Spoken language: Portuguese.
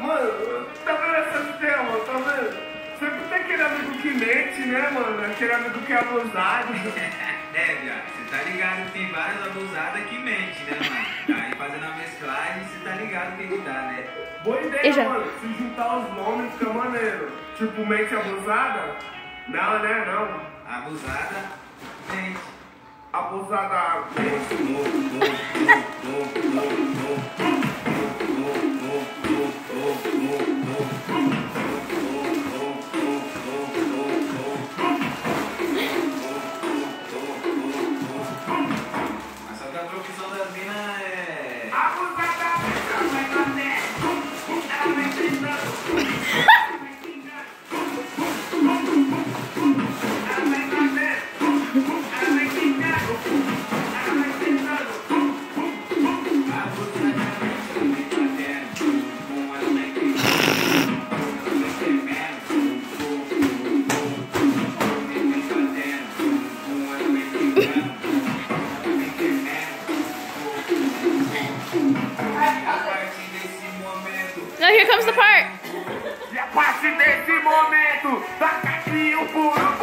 Mano, tá vendo essa tela, tá vendo? Sempre tem aquele amigo que mente, né, mano? Aquele amigo que é abusado. É, viado, você tá ligado que tem várias abusadas que mente, né, mano? Aí fazendo a mesclagem, você tá ligado que que dá, né? Boa ideia, já? mano. Se juntar os nomes fica maneiro. Tipo, mente abusada? Não, né, não. Abusada, mente. Abusada mente. Here comes the part. E a partir desse momento, taca aqui o furo.